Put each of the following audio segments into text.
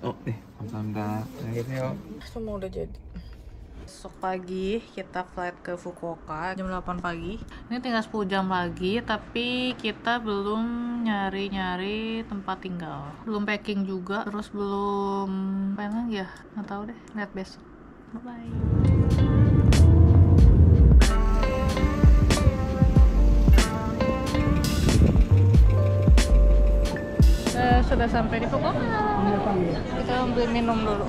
Oh, nih, 감사합니다. 안녕히 계세요. Semua udah jadi. Besok pagi kita flight ke Fukuoka jam 8 pagi. Ini tinggal 10 jam lagi, tapi kita belum nyari-nyari tempat tinggal. Belum packing juga, terus belum apa lagi ya? Nggak tahu deh, lihat besok. Bye bye. Sudah sampai di Fukuoka. Kita beli minum dulu.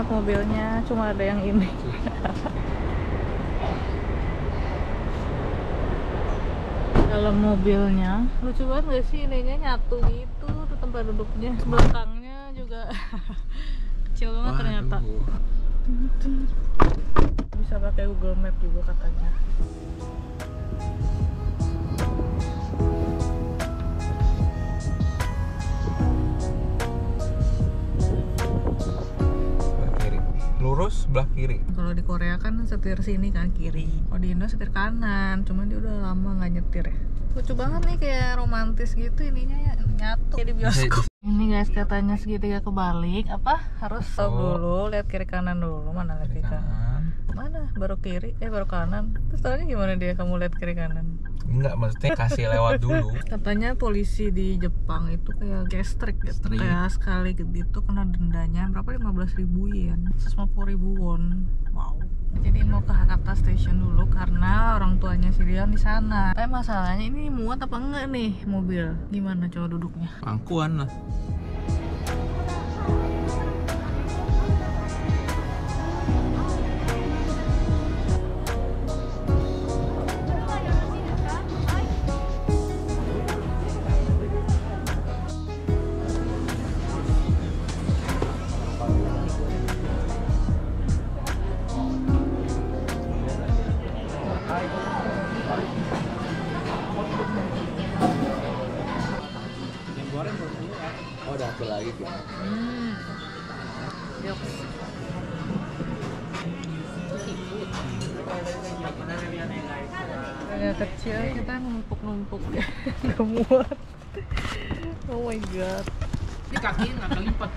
Banget mobilnya, cuma ada yang ini. Dalam mobilnya lucu banget gak sih? Ininya nyatu gitu tuh tempat duduknya belakangnya juga. Kecil banget ternyata. Bisa pakai Google Map juga katanya Lurus sebelah kiri. kalau di Korea kan setir sini kan kiri kalau di Indo setir kanan cuman dia udah lama nggak nyetir ya lucu banget nih kayak romantis gitu ininya ya nyatu kayak di bioskop ini guys katanya segitiga kebalik apa harus stop Oh. dulu lihat kiri kanan dulu mana lihat kiri kanan Kanan. Mana? Baru kiri? Eh baru kanan. Terus tahunya gimana dia? Kamu lihat kiri kanan? Enggak, maksudnya kasih lewat dulu. katanya polisi di Jepang itu kayak gestrik gitu. Strict. kayak sekali gitu. Kena dendanya berapa? 15.000 ribu yen. 150 ribu won. Wow. Jadi mau ke Hakata Station dulu karena orang tuanya si Dion di sana. Tapi masalahnya ini muat apa enggak nih mobil? Gimana coba duduknya? Pangkuan lah. Satu lagi kita. hmm Yoks. Kayak kecil kita numpuk-numpuk ya nggak muat oh my god Ini kakinya nggak kelipat.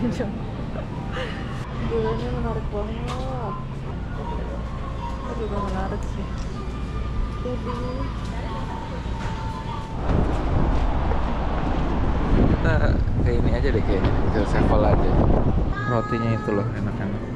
Panjang Gilanya menarik banget Itu juga menarik sih Puding Kita kayak ini aja deh kayaknya, ke sevel aja. Rotinya itu loh enak-enak.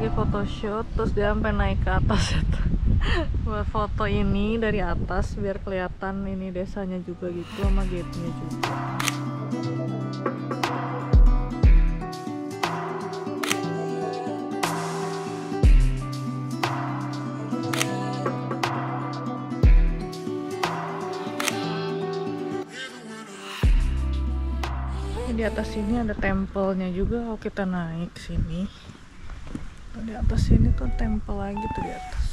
Photoshoot terus dia sampai naik ke atas itu. Buat foto ini dari atas biar kelihatan ini desanya juga gitu sama gate-nya juga. Di atas sini ada tempelnya juga kalau kita naik sini di atas sini tuh tempel lagi tuh di atas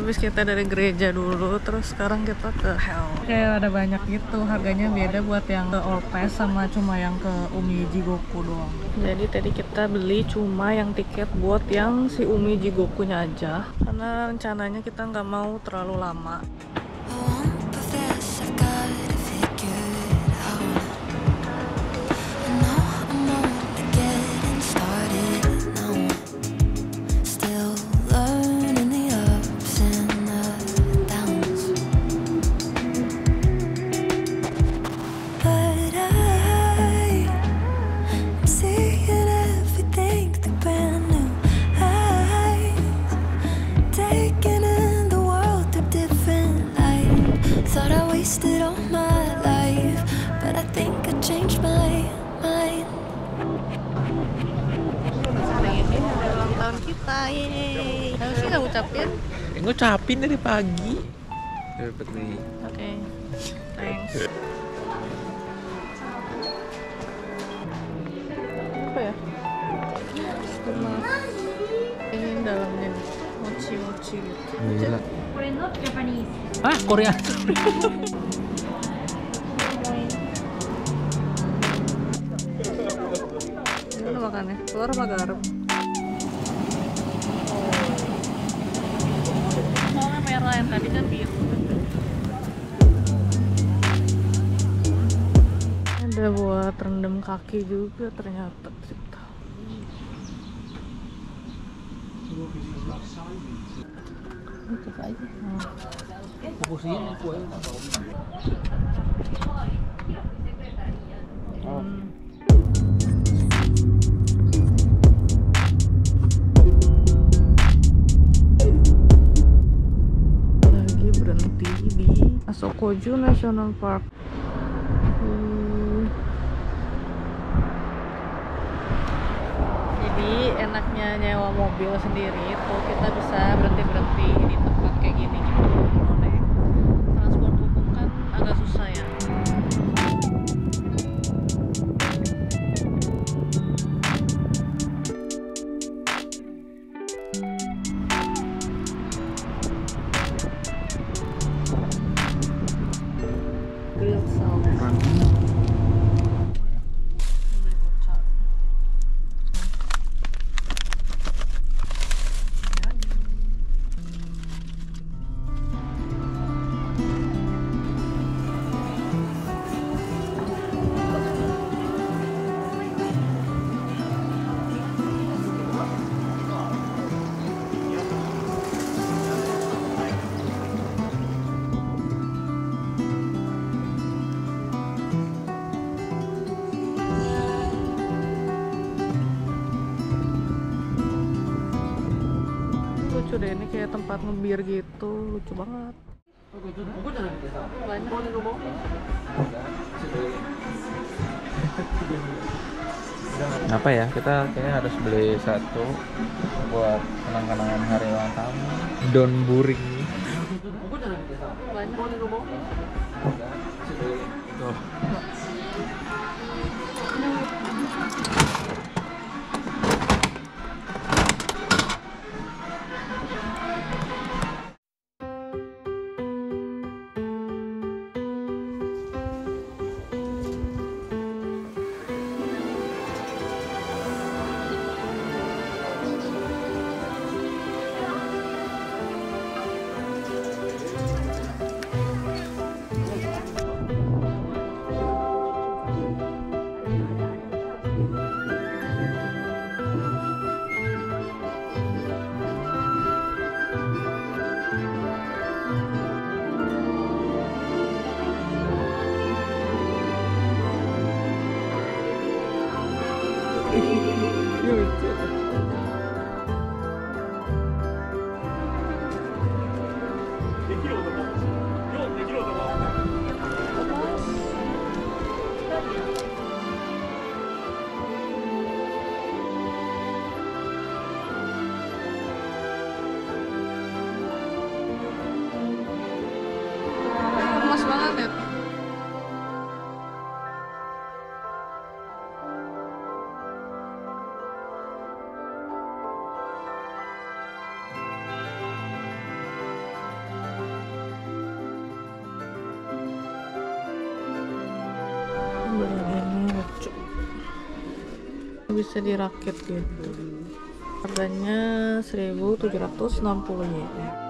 habis kita dari gereja dulu terus sekarang kita ke Hell. Kayak ada banyak gitu harganya beda buat yang ke All Pass sama cuma yang ke Umiji Goku doang. Jadi tadi kita beli cuma yang tiket buat yang si Umiji Gokunya aja karena rencananya kita nggak mau terlalu lama ngucapin eh, ngucapin dari pagi. Dapat nih. Oke okay. thanks. Apa ya? Cuma ini dalamnya. Mochi mochi gitu. Gila. ah Korea. Ini makannya? Telur apa garam? Kaki juga ternyata. Coba aja. Fokusin aku aja. Hmm. Lagi berhenti di Asokoju National Park. Hmm. Jadi enaknya nyewa mobil sendiri itu kita bisa berhenti berhenti di tempat kayak gini gitu. Naik transport umum kan agak susah ya. Tempat ngebir gitu lucu banget. Apa ya kita kayaknya harus beli satu buat kenang-kenangan hari ulang tahun. Don Buring. Banget ya. bisa dirakit gitu. Harganya 1760 yen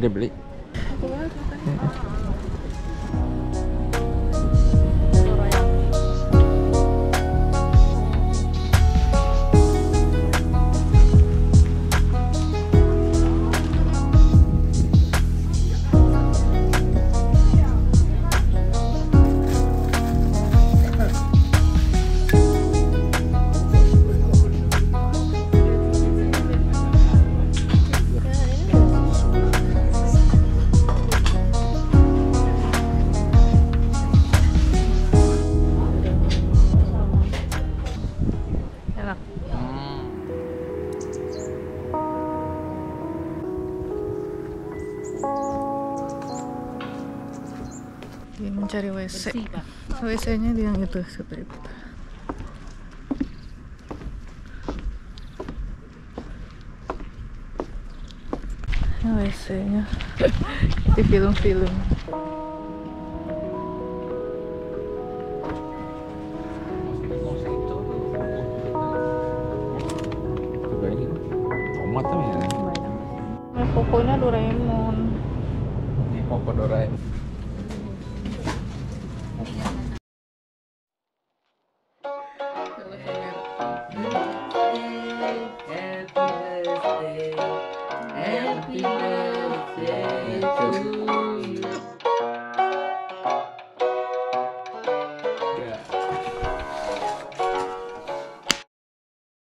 jadi mencari WC WC nya di yang itu seperti itu? WC nya di film-film. Ya. Pokoknya Doraemon. Ini Koko Doraemon